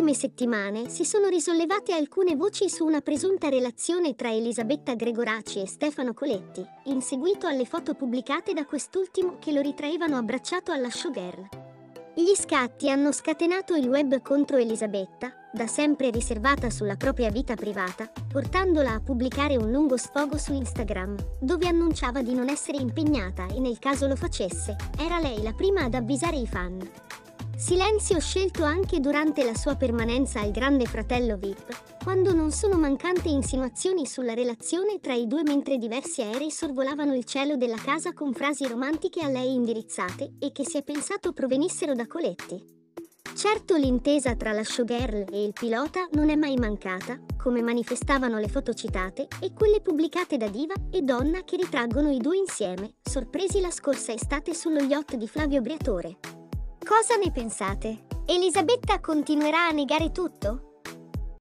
Ultime settimane si sono risollevate alcune voci su una presunta relazione tra Elisabetta Gregoraci e Stefano Coletti, in seguito alle foto pubblicate da quest'ultimo che lo ritraevano abbracciato alla showgirl. Gli scatti hanno scatenato il web contro Elisabetta, da sempre riservata sulla propria vita privata, portandola a pubblicare un lungo sfogo su Instagram, dove annunciava di non essere impegnata e nel caso lo facesse, era lei la prima ad avvisare i fan. Silenzio scelto anche durante la sua permanenza al Grande Fratello VIP, quando non sono mancante insinuazioni sulla relazione tra i due mentre diversi aerei sorvolavano il cielo della casa con frasi romantiche a lei indirizzate e che si è pensato provenissero da Coletti. Certo l'intesa tra la showgirl e il pilota non è mai mancata, come manifestavano le foto citate e quelle pubblicate da Diva e Donna che ritraggono i due insieme, sorpresi la scorsa estate sullo yacht di Flavio Briatore. Cosa ne pensate? Elisabetta continuerà a negare tutto?